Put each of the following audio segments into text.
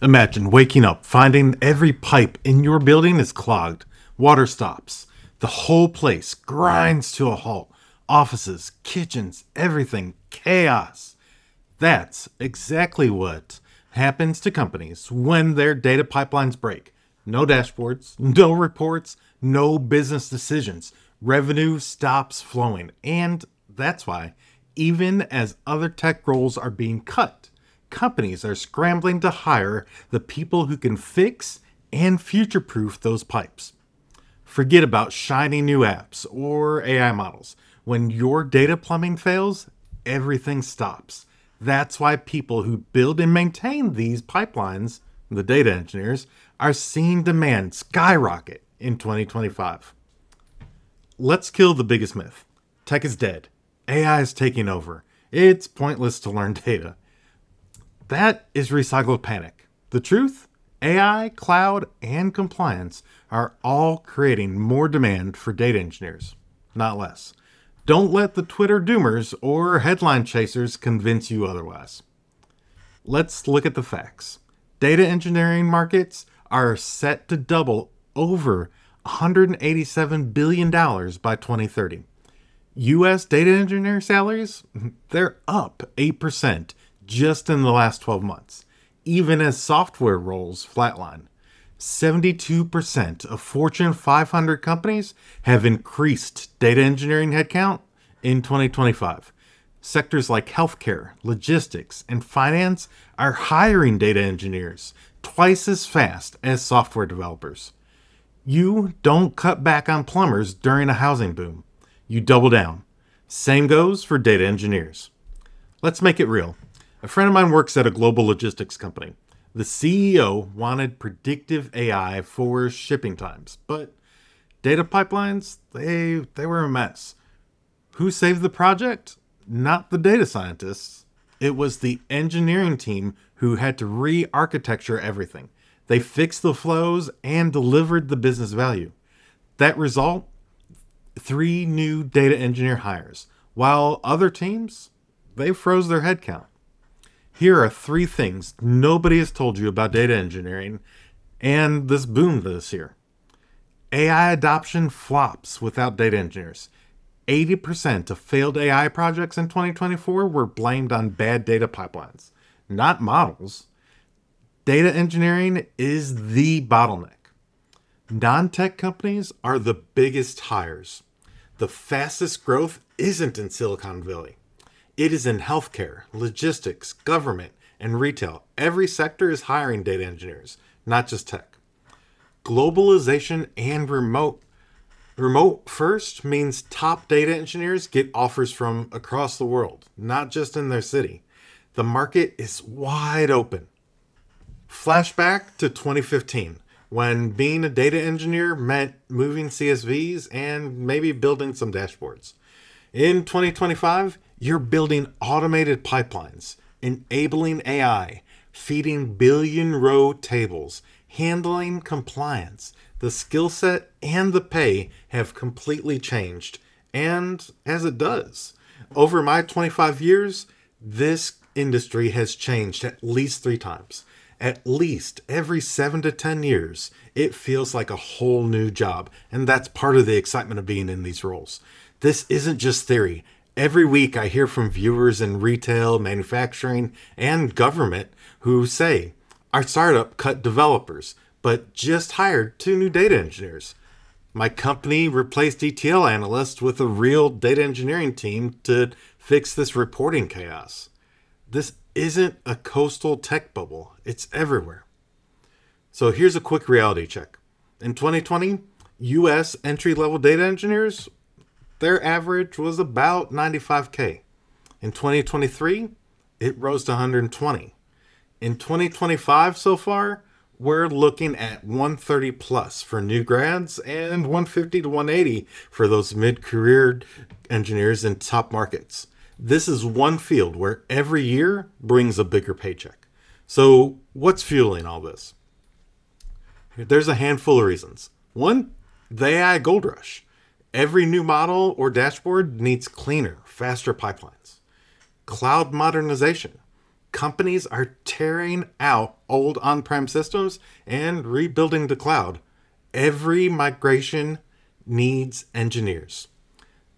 Imagine waking up, finding every pipe in your building is clogged. Water stops. The whole place grinds to a halt. Offices, kitchens, everything, chaos. That's exactly what happens to companies when their data pipelines break. No dashboards, no reports, no business decisions. Revenue stops flowing. And that's why, even as other tech roles are being cut, companies are scrambling to hire the people who can fix and future proof those pipes. Forget about shiny new apps or AI models. When your data plumbing fails, everything stops. That's why people who build and maintain these pipelines, the data engineers, are seeing demand skyrocket in 2025. Let's kill the biggest myth tech is dead. AI is taking over. It's pointless to learn data. That is recycled panic. The truth? AI, cloud, and compliance are all creating more demand for data engineers, not less. Don't let the Twitter doomers or headline chasers convince you otherwise. Let's look at the facts. Data engineering markets are set to double over $187 billion by 2030. US data engineer salaries, they're up 8% just in the last 12 months, even as software roles flatline. 72% of Fortune 500 companies have increased data engineering headcount in 2025. Sectors like healthcare, logistics, and finance are hiring data engineers twice as fast as software developers. You don't cut back on plumbers during a housing boom. You double down. Same goes for data engineers. Let's make it real. A friend of mine works at a global logistics company. The CEO wanted predictive AI for shipping times, but data pipelines, they they were a mess. Who saved the project? Not the data scientists. It was the engineering team who had to re architecture everything. They fixed the flows and delivered the business value. That result three new data engineer hires, while other teams, they froze their headcount. Here are three things nobody has told you about data engineering and this boom this year. AI adoption flops without data engineers. 80% of failed AI projects in 2024 were blamed on bad data pipelines, not models. Data engineering is the bottleneck. Non tech companies are the biggest hires. The fastest growth isn't in Silicon Valley, it is in healthcare, logistics, government, and retail. Every sector is hiring data engineers, not just tech. Globalization and remote Remote first means top data engineers get offers from across the world, not just in their city. The market is wide open. Flashback to 2015, when being a data engineer meant moving CSVs and maybe building some dashboards. In 2025, you're building automated pipelines, enabling AI, feeding billion row tables, handling compliance, the skill set and the pay have completely changed. And as it does, over my 25 years, this industry has changed at least three times. At least every seven to 10 years, it feels like a whole new job. And that's part of the excitement of being in these roles. This isn't just theory. Every week, I hear from viewers in retail, manufacturing, and government who say, Our startup cut developers but just hired two new data engineers. My company replaced ETL analysts with a real data engineering team to fix this reporting chaos. This isn't a coastal tech bubble, it's everywhere. So here's a quick reality check. In 2020, US entry level data engineers, their average was about 95K. In 2023, it rose to 120. In 2025 so far, we're looking at 130 plus for new grads and 150 to 180 for those mid career engineers in top markets. This is one field where every year brings a bigger paycheck. So, what's fueling all this? There's a handful of reasons. One, the AI gold rush. Every new model or dashboard needs cleaner, faster pipelines. Cloud modernization companies are tearing out old on prem systems and rebuilding the cloud. Every migration needs engineers.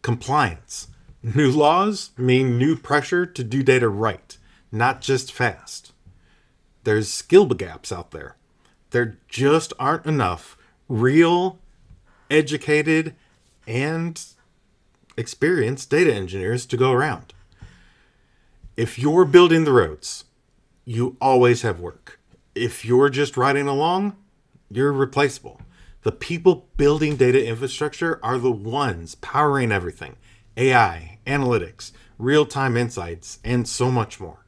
Compliance. New laws mean new pressure to do data right, not just fast. There's skill gaps out there. There just aren't enough real, educated, and experienced data engineers to go around. If you're building the roads, you always have work. If you're just riding along, you're replaceable. The people building data infrastructure are the ones powering everything AI, analytics, real time insights, and so much more.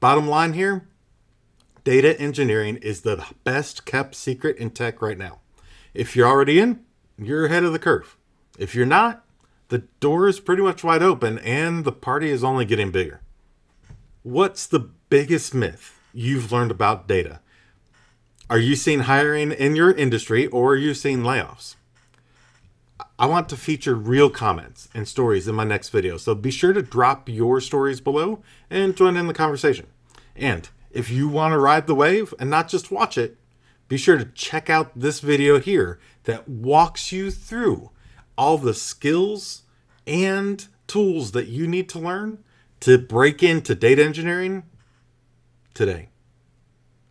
Bottom line here data engineering is the best kept secret in tech right now. If you're already in, you're ahead of the curve. If you're not, the door is pretty much wide open and the party is only getting bigger. What's the biggest myth you've learned about data? Are you seeing hiring in your industry or are you seeing layoffs? I want to feature real comments and stories in my next video, so be sure to drop your stories below and join in the conversation. And if you want to ride the wave and not just watch it, be sure to check out this video here that walks you through all the skills and tools that you need to learn to break into data engineering today.